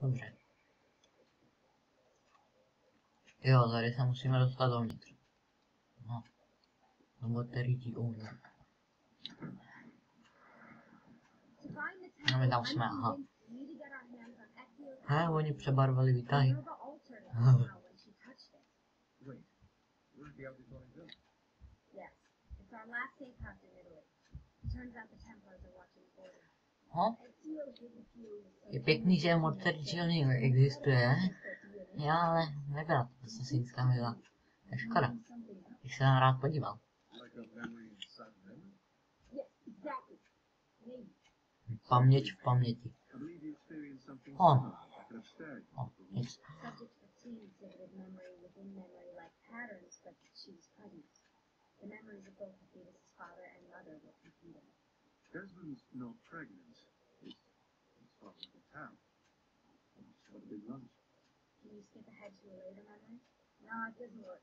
Dobře. Jo, tady se musíme dostat dovnitř. No. Nebo tady owner. No my tam jsme, aha. He, oni přebarvili výtahy. Wait, je pěkný, že Mortericioni existuje, já ale nebyla to asasinská vila. Je škoda, bych se tam rád podíval. Like a memory inside a memory? Yes, exactly. Maybe. Paměť v paměti. Oh. upstairs. O, nic. Subject 15 exhibited memory within memory like patterns, but she was present. The memories of both the fetus's father and mother were competing. Desmond's not pregnant. His, his father's. I just had a big lunch. Can you skip ahead to a later memory? No, it doesn't work.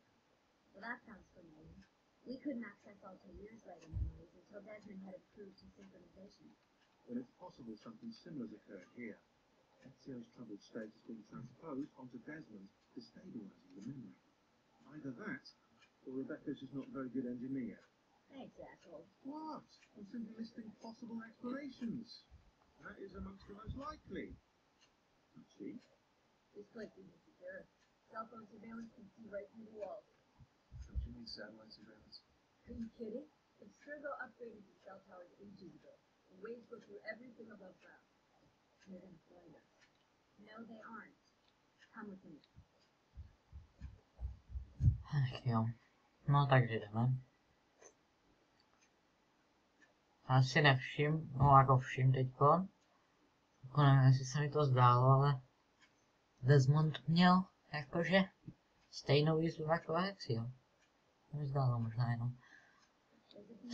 Well, that sounds familiar. We couldn't access Altair's later memories until Desmond had improved his synchronization. Then it's possible something similar's occurred here. Ezio's troubled state has been transposed onto Desmond, destabilizing the memory. Either that, or Rebecca's just not a very good engineer. Thanks, asshole. What? I'm simply listing possible explanations. That is amongst the most likely. Not she? This place isn't secure. Cell phone surveillance can see right through the walls. Don't you mean satellite surveillance? Are you kidding? Abstergo upgraded the cell towers ages ago. The waves go through everything above ground. They're gonna find us. No, they aren't. Come with me. Ach jo. No takže jdeme. Já si nevšim, no jako všim teďko. Jako nevím, jestli se mi to zdálo, ale Desmond měl jakože stejnou výzvu jako Ezio. To mi zdálo možná jenom.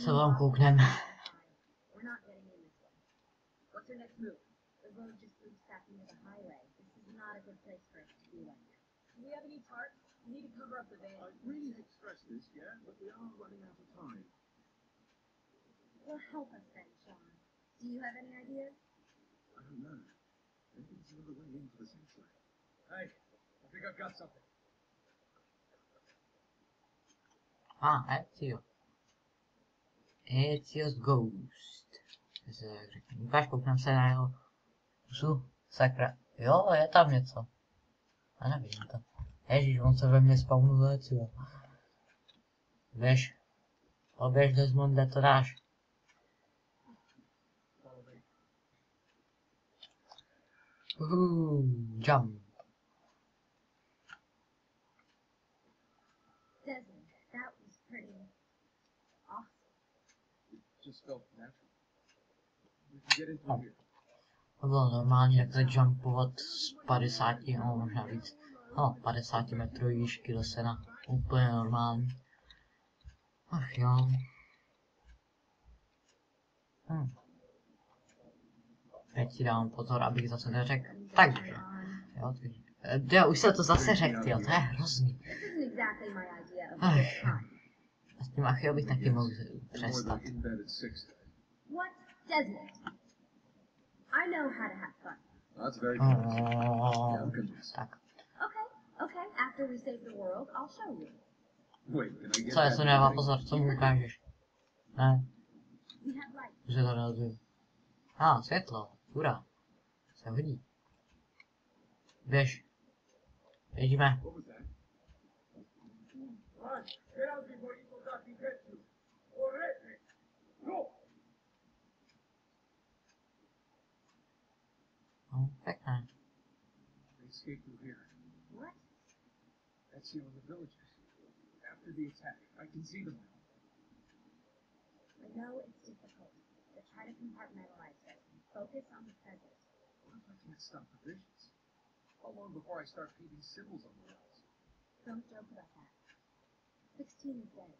Se vám kouknem. We're not getting in this way. What's our next move? The road just loops back into the highway. This is not a good place for us to be right now. Do we have any tarps? We need to cover up the I van. really hate to stress this, yeah, but we are running out of time. Well, help us then, Sean. Do you have any ideas? I don't know. Maybe there's another way into the sanctuary. Hey, I think I've got something. A, Ezio. Ezio's Ghost. Ukáž, kouknem se na jeho pusu. Sakra. Jo, je tam něco. A nevím to. Ježíš, on se ve mně spawnul Ezio. Běž. Poběž Desmonde, to dáš. Uhu, jump. Desmond, that was pretty awesome. It just felt natural. We can get into Oh. here. To bylo normálně takhle jumpovat z 50, no možná víc, no 50 metrů výšky do sena. Úplně normální. Ach jo. Hm. Teď si dám pozor, abych zase neřekl. Takže. Jo, takže. eh, Jo, už se to zase řekl, jo, to je hrozný. Ach. A s tím Achio bych taky mohl přestat. Oh, tak. Co je to nedává pozor, co mu ukážeš? Ne, že to rozumím. A, ah, světlo, hurá. Se hodí. Běž. Běžíme. What was that? Run! Get out before Itogaki gets you! Correte! No! No, pěkné. They escaped through here. What? Ezio and the villagers. After the attack, I can see them now. I know it's difficult, but try to compartmentalize it and focus on the present. What if I can't stop the visions? How long before I start painting symbols on the walls? Don't joke about that. 16 is dead.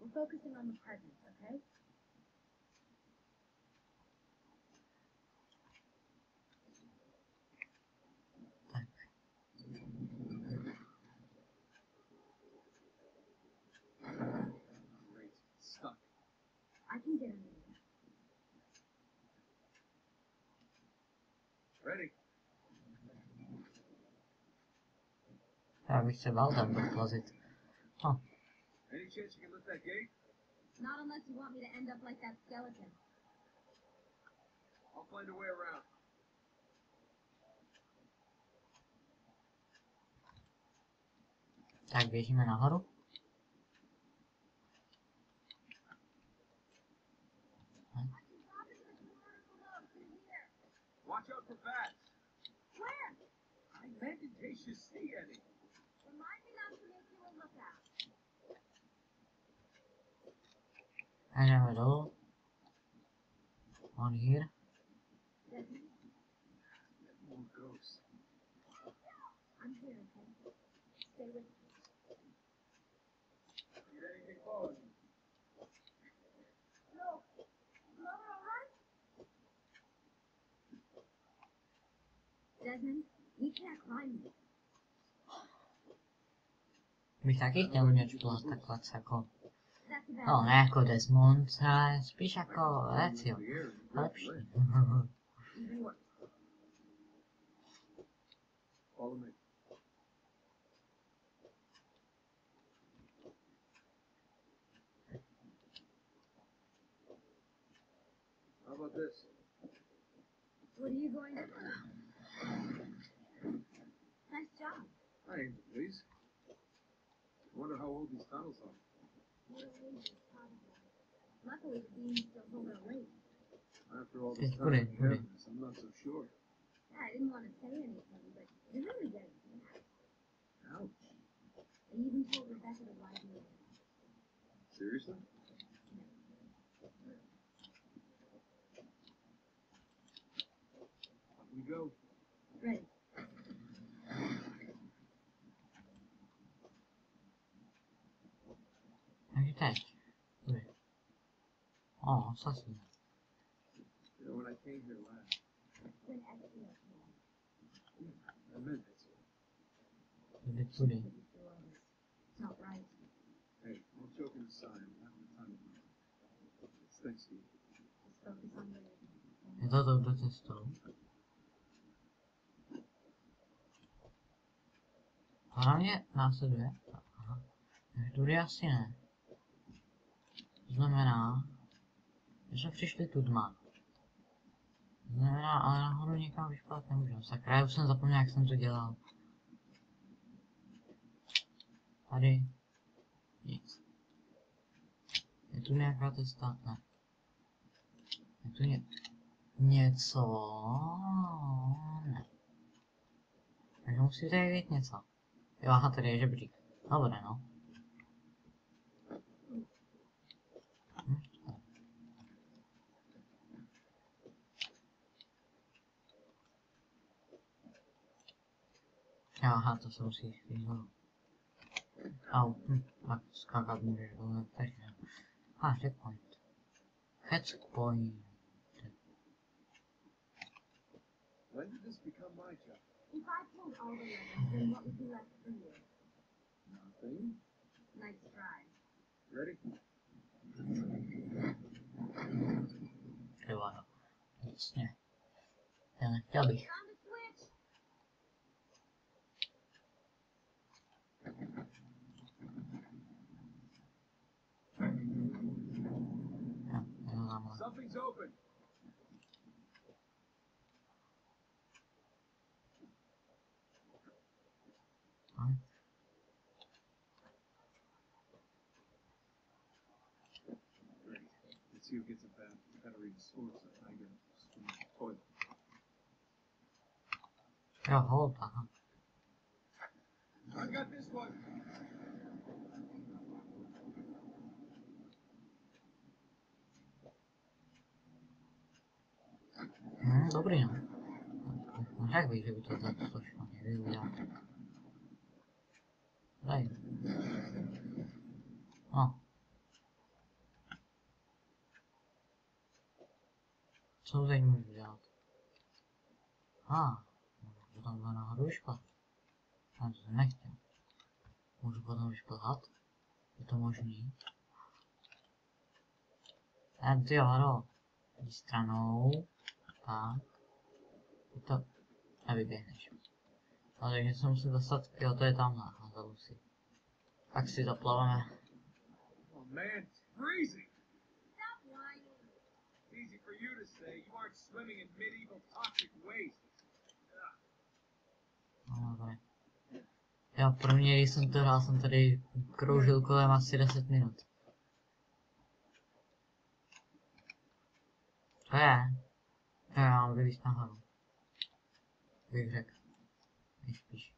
We're focusing on the present, okay? Tak. Great. It's stuck. I can get under there. Ready? Já bych se bál tam doplazit. Any chance you can lift that gate? Not unless you want me to end up like that skeleton. I'll find a way around. Tak běžíme nahoru. Watch out for bats. Where? I meant in case you see any. A jdeme dolů. On here. Desmond, More ghosts. I'm here, okay? Stay with me. Need anything following you? No. Mother, all right? Desmond, we can't climb this. Bych taky chtěl umět plát takhle jako, That's a bad no ne jako Desmond, ale spíš jako Ezio. The air is Lepší. Even worse. Follow me. How about this? What are you going to do? Nice job. I aim to please. I wonder how old these tunnels are. After all this time I'm not so sure. I didn't want to say anything, but you're really getting bad. Ouch. I even told Rebecca to lie to you. Seriously? Focus on your Je to touto cestou. Hlavně následuje. Aha. Tudy asi ne. To znamená, že přišli tu tma. To znamená, ale nahoru někam vyšpat nemůžeme. Sakra, já už jsem zapomněl, jak jsem to dělal. Tady. Nic. Je tu nějaká cesta? Ne. Je tu ně... něco? Ne. Takže musíte vědět něco. Jo, aha, tady je žebřík. Dobré, no. Jo, aha, to se musí jít dolů. Au, hm, tak skákat můžeš dole, takže. A, checkpoint. Checkpoint. When did this become my job? If I pulled all the levers, then what would be left for you? Nothing. Nice try. Ready? Ty vado. Jasně. Já nechtěl bych. Something's open. Great. Let's see who gets a bath. Better read source I get a swim in the toilet. Jo, hold, aha. I got this one. Dobrý, no. Jak bych, že by to tak někdy udělat. Daj. No. Co teď můžu dělat? A, ah, můžu potom dva nahoru vyšpat. Já to jsem nechtěl. Můžu potom vyšplhat? Je to možný? A ty jo, stranou. Tak. Je to... Nevyběhneš. A takže se musím dostat, jo, to je tamhle, a za Lucy. Tak si zaplaveme. Oh man, it's freezing. Easy for you to say. You aren't swimming in medieval toxic waste. No, dobré. Jo, pro mě, když jsem to hrál, jsem tady kroužil kolem asi 10 minut. To je. Mám vylíst nahoru. Bych řekl. Nejspíš.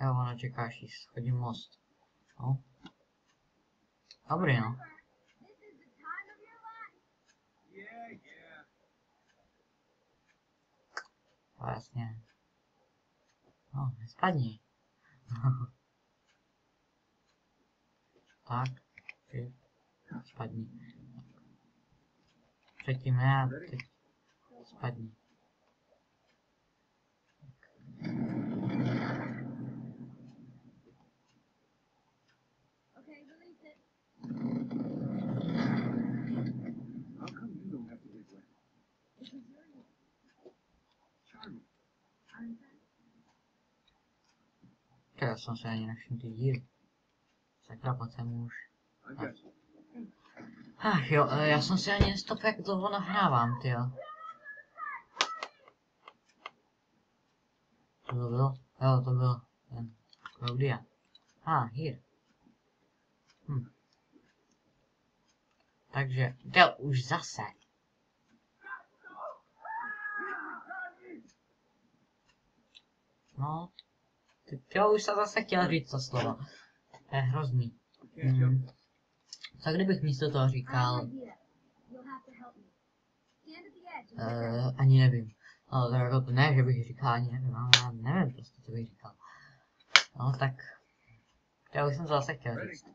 Jo, ono čeká, až schodím most. No. Dobrý, no. Jasně. No, nespadni. tak, ty spadni. Předtím ne, teď spadni. Já jsem se ani nevšiml ty díry. Sakra, pojď sem už. Ach jo, eh, já jsem si ani nestop, jak dlouho nahrávám, ty jo. Co to bylo? Jo, to bylo ten Claudia. Ah, here. Hm. Takže, to už zase. No, ty, jo, už jsem zase chtěl říct to slovo. To je hrozný. Hmm. Co kdybych místo toho říkal, uh, ani nevím. No, to jako to ne, že bych říkal, ani nevím, ale já nevím prostě, co bych říkal. No, tak, já už jsem to zase chtěl Ready? říct.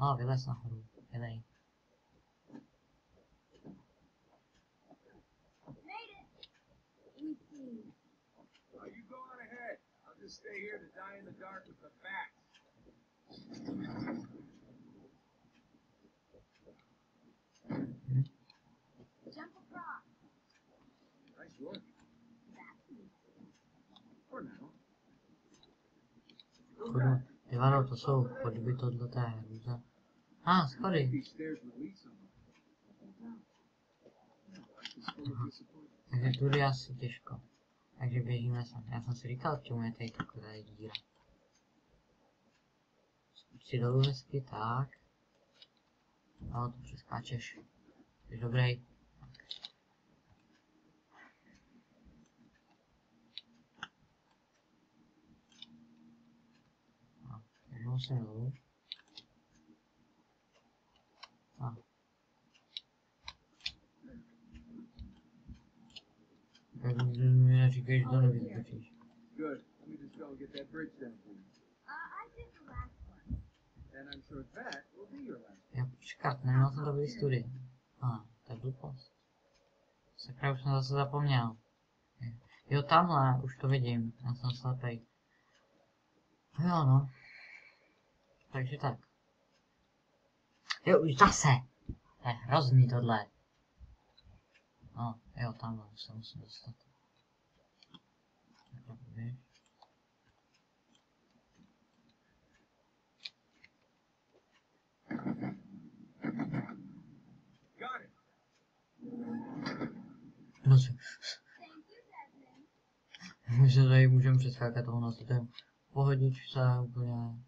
No, vylez nahoru, vylej. Made it. We see. Oh, you go on ahead. I'll just stay here to die in the dark with the bats. Ty vado, to jsou chodby tohle té hruze. A, ah, schody. Takže tudy asi těžko. Takže běžíme sem. Já jsem si říkal, čemu je tady taková díra. Si dolů hezky, tak. No, to přeskáčeš. Jsi dobrý. Tak. No, takže musím dolů. A. Tak mi neříkej, že to nevyskočíš. Good. Let me just go and get that bridge down for you. Uh, I did the last one. And I'm sure that will be your last. Já počkat, neměl jsem dobrý studii. A, ah, to je blbost. Sakra, už jsem zase zapomněl. Jo, tamhle, už to vidím, já jsem slepej. Jo, no. Takže tak. Jo, už zase! To je hrozný tohle. No, jo, tamhle už se musím dostat. Takhle. No se tady můžeme přeskákat toho nosu, ten pohodič se úplně,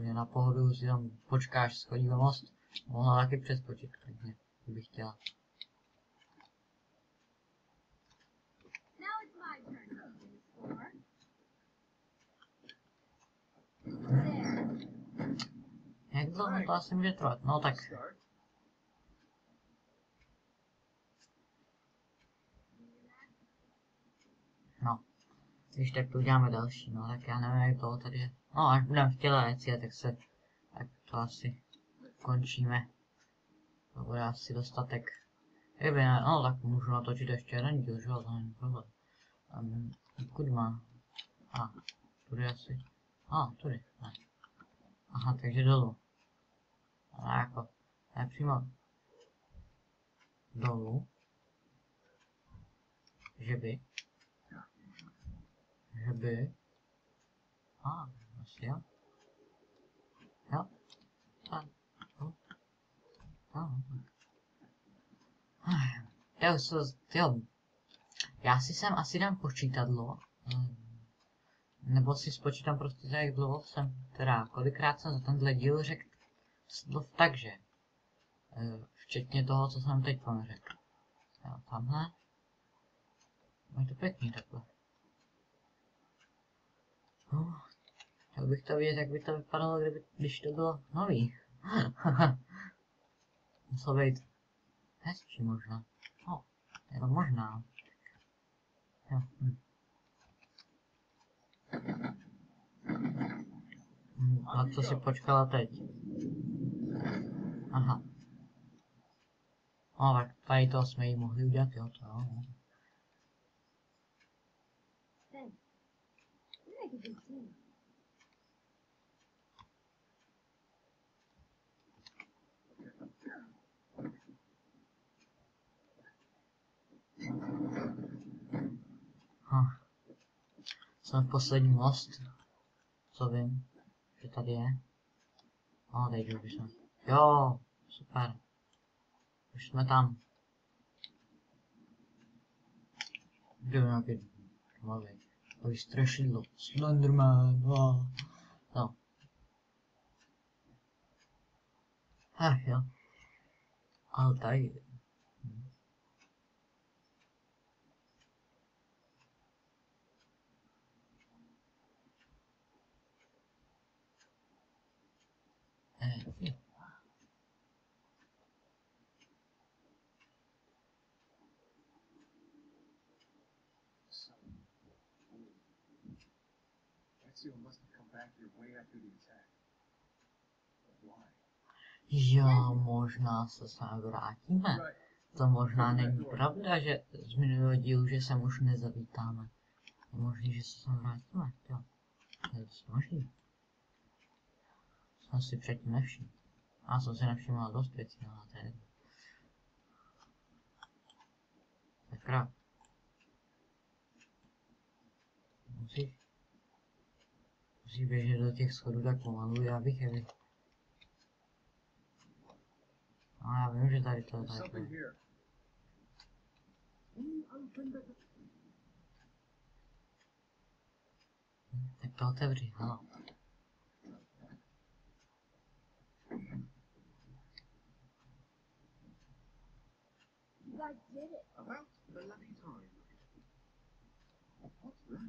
úplně na pohodu si tam počkáš, schodíme most, mohla taky přeskočit klidně, kdybych chtěla. Jak dlouho to asi může trvat? No tak, no. Když tak to uděláme další, no tak já nevím, jak dlouho tady je. No až budeme v těle tak se, tak to asi končíme. To bude asi dostatek. Kdyby ne, no tak můžu natočit ještě jeden díl, že jo, to není problém. Um, kud má? A, tudy asi. A, tudy, ne. Aha, takže dolů. Ale jako, ne přímo dolů. Že by. Že by? A, ah, asi jo. Jo. A, jo. Já si sem asi dám počítadlo. Hmm. Nebo si spočítám prostě, jak dlouho jsem, teda kolikrát jsem za tenhle díl řekl slov takže. E, včetně toho, co jsem teď řekl. Jo, tamhle. Je to pěkný takhle. Uh, chtěl bych to vidět, jak by to vypadalo, kdyby, když to bylo nový. Muselo být hezčí možná. O, je to možná. Jo, hm. Hm, a co si počkala teď? Aha. O, tak tady to jsme jí mohli udělat, jo, to jo. no. Thanks. You make a good team. Hm. Jsem v poslední most. Co vím, že tady je. O, teď už jsme. Jo, super. Už jsme tam. Jdeme nějaký malý. Takový strašidlo. Slenderman. Oh. No. Ach jo. Ale tady. hm. Eh, jo. So, Ezio must have come back here way after the attack. But Jo, možná se sem vrátíme. Right. To možná není pravda, že z minulého dílu, že sem už nezavítáme. Je možný, že se sem vrátíme, jo. Je to možný. Jsem si předtím nevšiml. Já jsem si nevšiml dost věcí, ale to je jedno. Sakra. Musíš... Musíš běžet do těch schodů tak pomalu, já bych je vy... No já vím, že tady to je takhle. here. Tak to otevři, halo. Guys did it. About bloody time. What's that?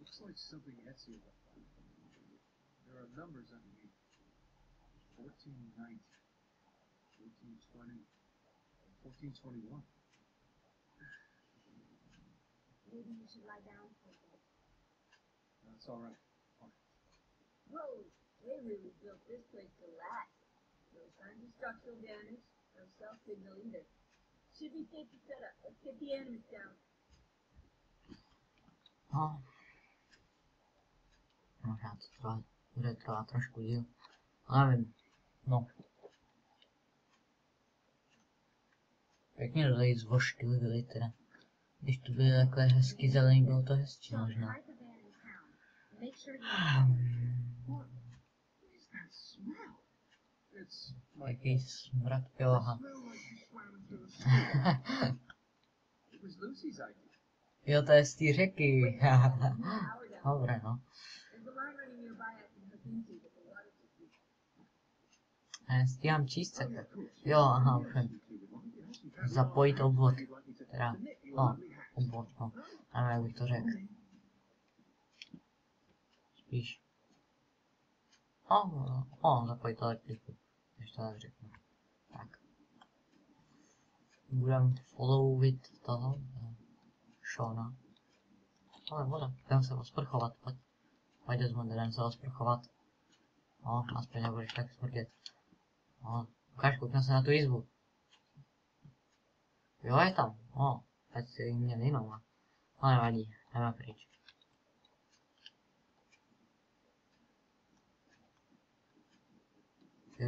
Looks like something Ezio left. There are numbers underneath. 1490, 1420, and 1421. Maybe you should lie down for a bit. That's all right. Fine. Whoa, they really built this place to last. No signs of structural damage, no self-signal either. Animals down. No. Možná to trvá, bude trvat trošku díl. Ale nevím. No. Pěkně dodali zvožky byly teda. Když to byly takhle hezky zelený, bylo to hezčí možná. Jaký smrad, jo, jo, to je z té řeky. power down. Dobré, no. There's a line running nearby I can hook into, but the water just leaks. Já stíhám číst Oh, se. yeah, of course. Jo, aha, už vím. Zapojit Zapojit obvod. Teda, Teda, no, obvod, no. Ano, jak bych to řekl. Spíš. O, o, zapojit elektriku. Než to tak řeknu. Tak. Budem followit toho. eh, Shona. Ale voda, jdem se osprchovat, pojď. Pojď Desmond, jdem se osprchovat. O, aspoň nebudeš tak smrdět. O, ukáž, koukne se na tu jizbu. Jo, je tam. O, teď si ji měl jinou. Ale nevadí, jdeme pryč.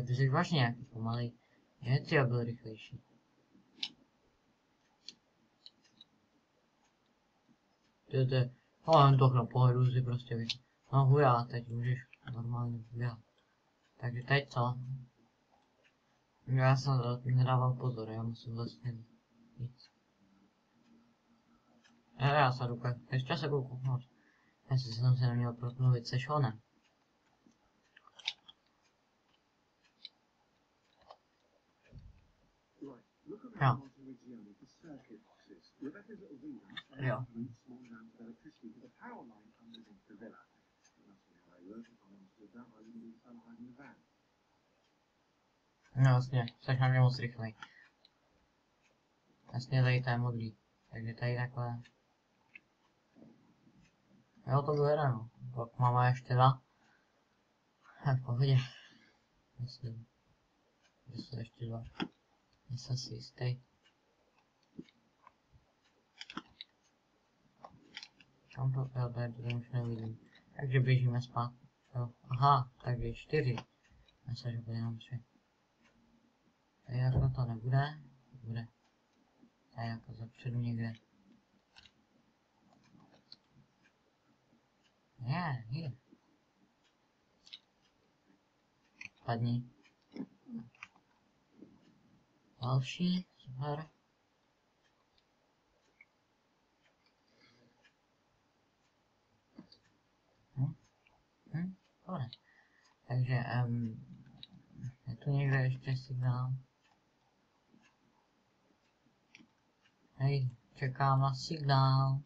Ty jsi vážně nějaký pomalej. Je třeba byl rychlejší. To, to, No jen to na pohodu si prostě vy. No hurá, teď můžeš normálně běhat. Takže teď co? Já jsem nedával pozor, já musím vlastně nic. Já, já se jdu, ještě se jdu kouknout. Jestli jsem se neměl promluvit se Seanem. Right, look No vlastně, jsi na mě moc rychlej. Vlastně tady to je modrý. Takže tady takhle. Jo, to bylo jeden, no. Pak máme ještě dva. Je v pohodě. Myslím. Že jsou ještě dva. Nejsem si jistý. Kam to? Tady to už nevidím. Takže běžíme spát. Jo. Aha, takže čtyři. Myslím, že bude jenom tři. Tady jako to nebude. Bude. Tady jako zepředu někde. Je, je. Padni. Další, super. Hm? Dobré. Takže, um, je tu někde ještě signál? Hej, čekám na signál.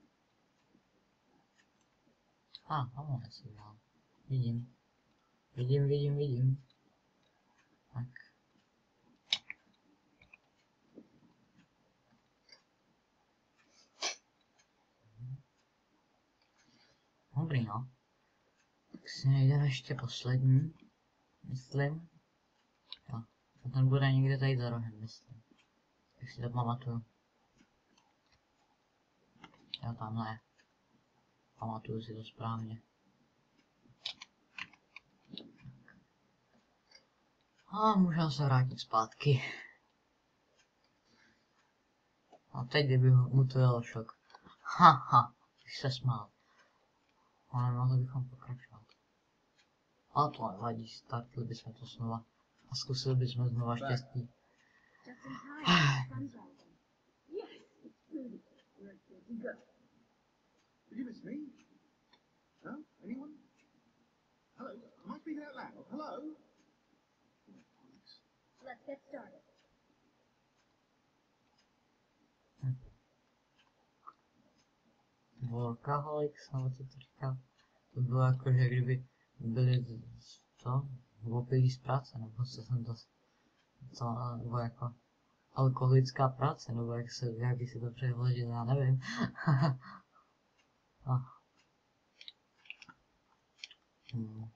A, ah, tamhle signál. Vidím. Vidím, vidím, vidím. Tak. Dobrý, no. Tak si najdeme ještě poslední. Myslím. Jo. A ten bude někde tady za rohem, myslím. Tak si to pamatuju. Jo, tamhle. Pamatuju si to správně. A můžeme se vrátit zpátky. A teď kdyby mu to dalo šok. Haha, už se smál. Ale mohli bychom pokračovat. A to nevadí, startli bychom to znova. A zkusili bychom znova štěstí. Did you miss me? No? Anyone? Hello? Am I speaking out loud? Hello? Let's get started. To říkal? To bylo jako, že kdyby byli, co? Opilí z práce, nebo co jsem to, co, nebo jako alkoholická práce, nebo jak se, jak by si to přeložil, já nevím. ah. hmm.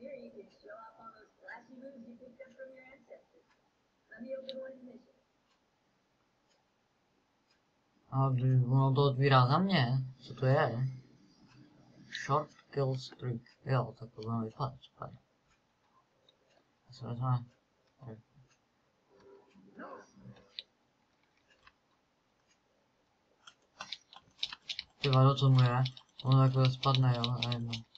Here you can show off all those flashy moves you picked up from your ancestors. Let me open one. A kdy- ono to otvírá za mě, co to je? Short kill streak, jo, tak to bude vypadat, super. Já se vezme. tady. Ty vado, co mu je? On takhle spadne, jo, najednou.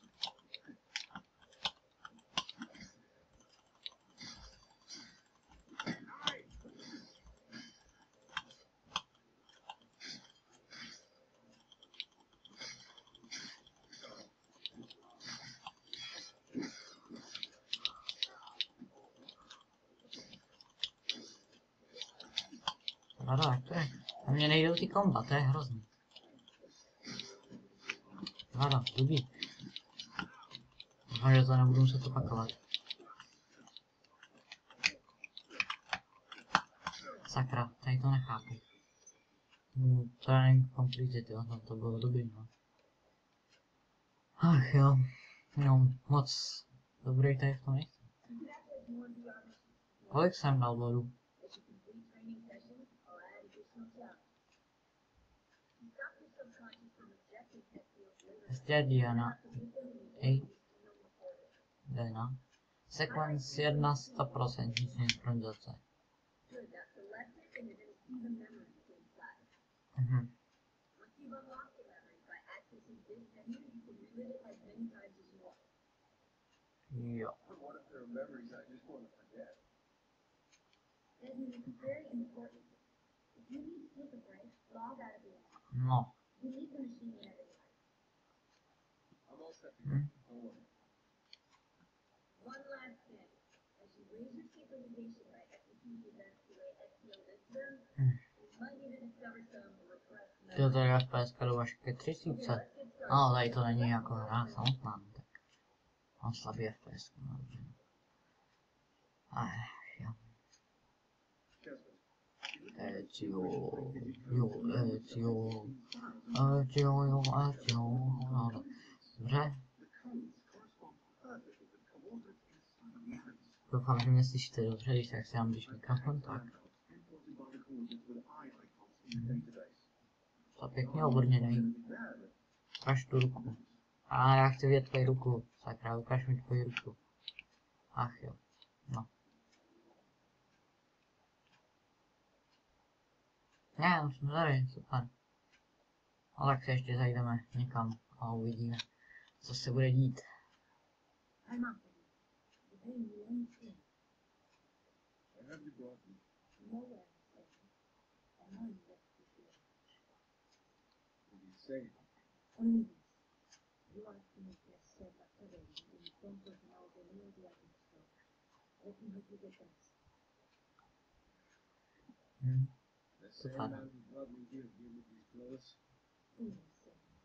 Jak to je? A mě nejdou ty komba, to je hrozný. Vado, blbý. Doufám, že to nebudu muset opakovat. Sakra, tady to nechápu. Hmm, Trying completed, jo, no to bylo dobrý, no. Ach jo, no, moc dobrý tady v tom missions. Kolik jsem dal bodu? stadiona ei dena sekvenciérna stoprocentní synchronizace. Mhm. Jo. No. Né? Teodora Paskalova şirketi ağlayıp olan yaklara savunlandı. Asla bir FPS kullandı. Ay ya. Evet yo yo evet yo evet yo yo evet yo. Bre. Doufám, že mě slyšíte dobře, když tak si dám když mikrofon, tak. To pěkně obrněný. Ukaž tu ruku. A já chci vidět tvoji ruku, sakra, ukaž mi tvoji ruku. Ach jo, no. Ne, už jsme tady, super. A tak se ještě zajdeme někam a uvidíme, co se bude dít. Time out, Desmond. You're paying me one thing. Where have you brought me? Nowhere, Desmond. I know you left this here. What are you saying? Only this. You are to make your set up today in front of now the new diagnostic. Let me help you get the message. Hm. The same same man man who brought me here gave me these clothes. Please, Desmond.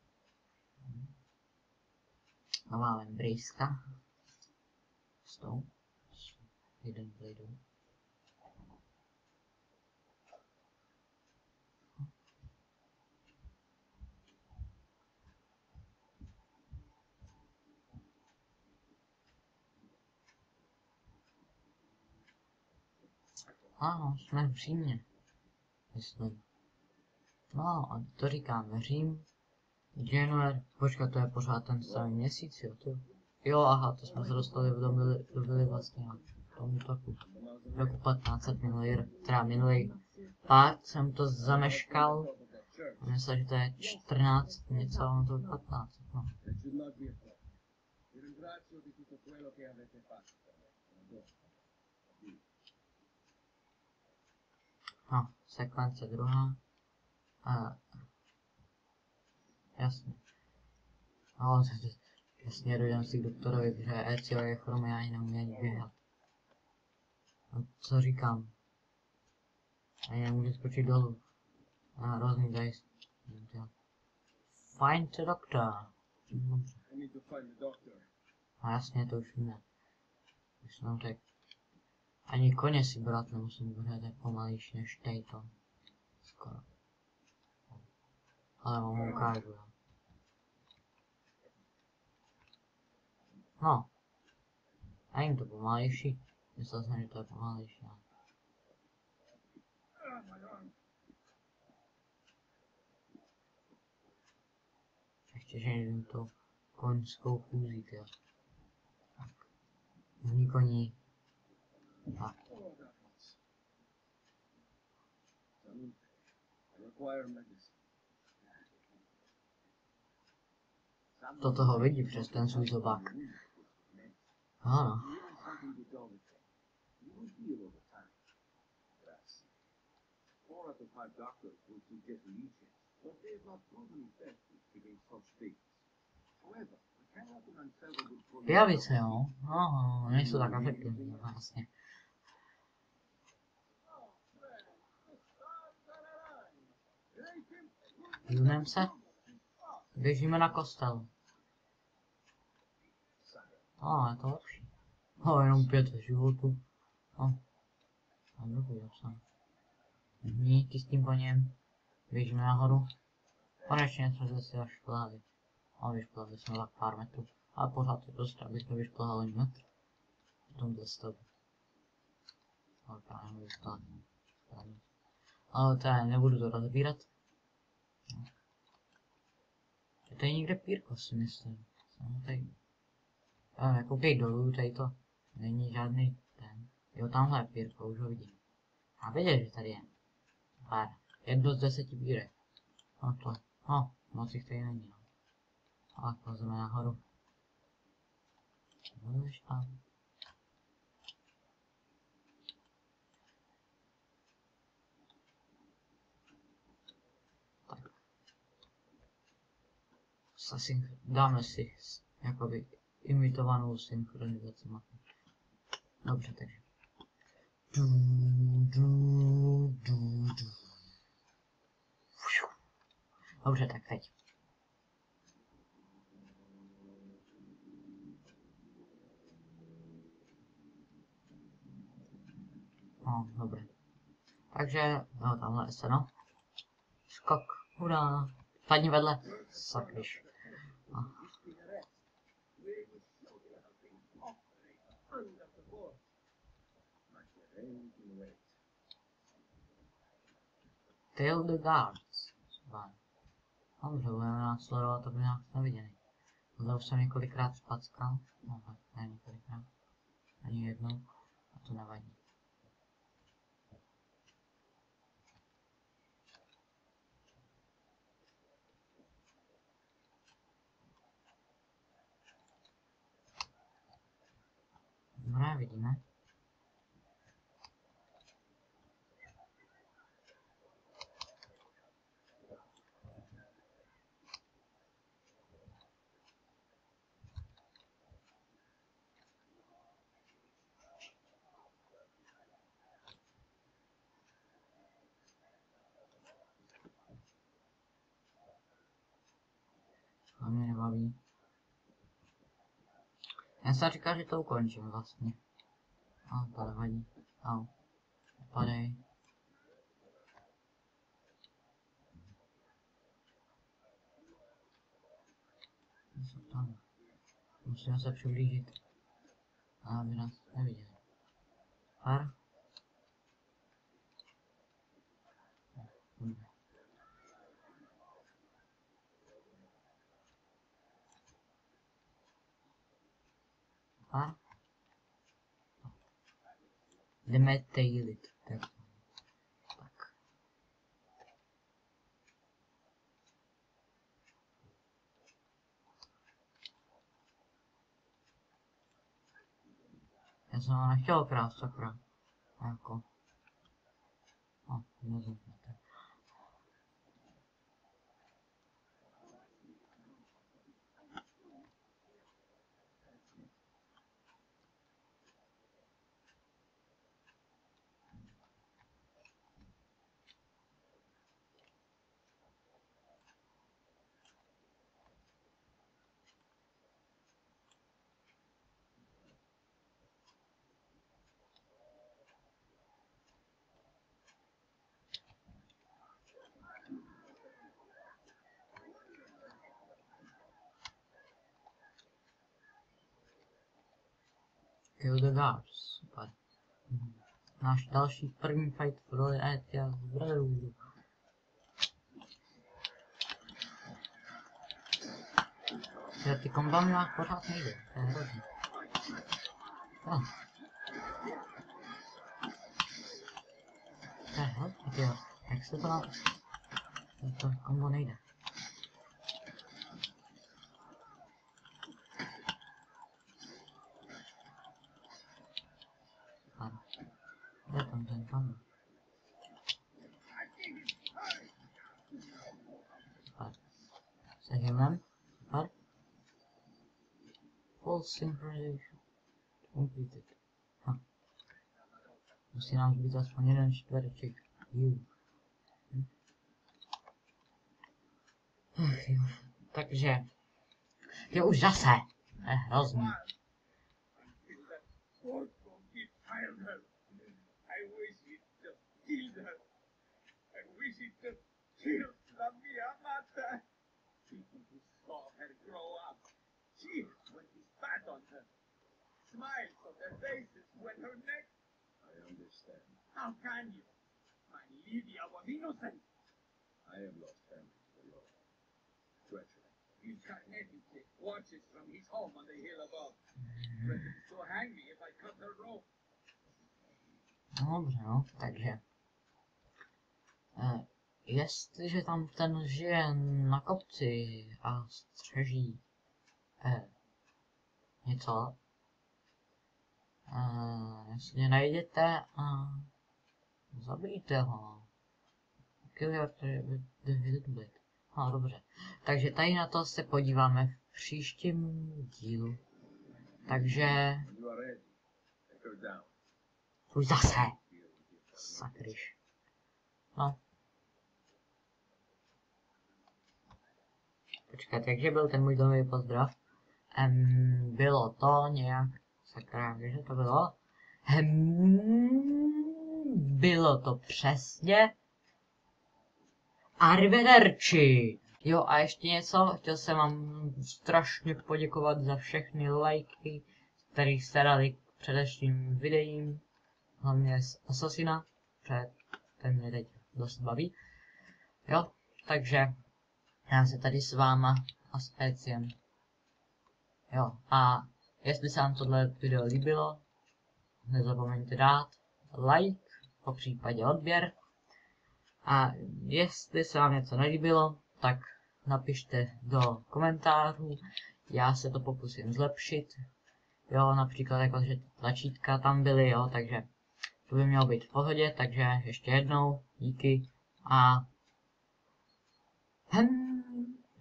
Tou. S Hidden Blade. Ano, jsme v Římě. Myslím. No, a to říkám, Řím. Januar, počkat, to je pořád ten samý měsíc, jo, to. Jo, aha, to jsme se dostali do byli, do byli vlastně na tomu útoku. Roku 1500 minulý teda minulý pár jsem to zameškal. A Myslel, že to je 14 něco, ono to je 15, no. No, sekvence druhá. A, jasně. No, jasně, dojdem si k doktorovi, protože Ezio je chromy, já ani neumím ani běhat. No, co říkám? Ani nemůžu skočit dolů. A hrozný zajist. Find the doctor. No jasně, to už víme. Už jsem řekl. Ani koně si brát nemusím, protože to je pomalejší než tejto. Skoro. Ale vám ukážu, jo. No. Není to pomalejší. Myslel jsem, že to je pomalejší. Ještě, že jdu tou koňskou chůzí, jo. Tak. Ní koní. Tak. To toho vidí přes ten svůj zobák. Ano. Pijavice, jo. Aha, nejsou tak efektivní, vlastně. Junem se. Běžíme na kostel. A, je to lepší. No, jenom pět životů. No. A druhý obsah. Díky s tím koněm. Běžíme nahoru. Konečně jsme se si zašplhali. A vyšplhali jsme tak pár metrů. Ale pořád je dost, aby jsme vyšplhali metr. V tomhle stavu. Ale právě vyšplhali. Ale teda nebudu to rozbírat. No. Je tady někde pírko si myslím. Jsem tady. A nekoukej dolů, tady to. Není žádný ten. Jo, tamhle je pírka, už ho vidím. A věděl, že tady je. Pár. Jedno z deseti bírek. No to. No, moc jich tady není. No. A pozeme nahoru. Budeš tam. Tak. Dáme si jakoby imitovanou synchronizaci Dobře, takže. Du, du, du, du. Dobře, tak teď. No, dobré. Takže, no, tamhle se, no. Skok, hurá. Padni vedle. Sakryš. Under the board. Tail the guards. Fajn. Dobře, budeme následovat, aby nás neviděli. Tohle už jsem několikrát spackal. No ne několikrát. Ani jednou. A to nevadí. Dobré, vidíme. A mě nebaví. Já jsem říkal, že to ukončím vlastně. A to nevadí. Au. Padej. Jsou tam. Musíme se přiblížit. Aby nás neviděli. Par. Dobré. Par. Jdeme tailit. Tak. tak. Já jsem ho nechtěl krást, sakra. Jako. No, the guards. Super. Náš další první fight roli Etia z Brotherhoodu. Já ty komba mi nějak pořád nejde, to je hrozný. No. To je hrozný. Jak se to na... To kombo nejde. Ano. Kde tam ten kombo? Super. Se healem. Super. Full synchronization. Completed. Ha. Musí nám zbýt aspoň jeden čtvereček. Heal. Hm. Ach jo. Takže. Jo, už zase. To je hrozný. Sword won't keep tired her. I wish it just killed her. I wish it just killed La Mia Mata. People who saw her grow up cheered when he spat on her. Smiles on their faces when her neck. I understand. How can you? My Lydia was innocent. I have lost family to the law. Treachery. Incarnated watches from his home on the hill above. Threatened to hang me if I cut No dobře, no, takže. Eh, jestliže tam ten žije na kopci a střeží eh, něco, eh, jestli najděte a zabijte ho. Kill your blade. Dobře. Takže tady na to se podíváme v příštím dílu. Takže... Už zase. Sakryš. No. Počkat, takže byl ten můj domový pozdrav? Um, bylo to nějak... Sakra, kde to bylo? Hmm, bylo to přesně... Arrivederci! Jo a ještě něco, chtěl jsem vám strašně poděkovat za všechny lajky, které jste dali k předešlým videím, hlavně z Assassina, protože ten mě teď dost baví. Jo, takže já se tady s váma a s. Jo, a jestli se vám tohle video líbilo, nezapomeňte dát like, po případě odběr. A jestli se vám něco nelíbilo, tak napište do komentářů, já se to pokusím zlepšit. Jo, například jako, že tlačítka tam byly, jo, takže to by mělo být v pohodě, takže ještě jednou, díky a hm,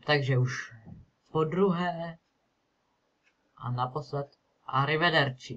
takže už po druhé a naposled arrivederci.